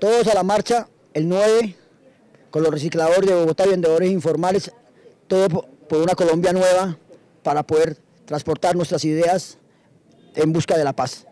Todos a la marcha, el 9, con los recicladores de Bogotá vendedores informales, todo por una Colombia nueva para poder transportar nuestras ideas en busca de la paz.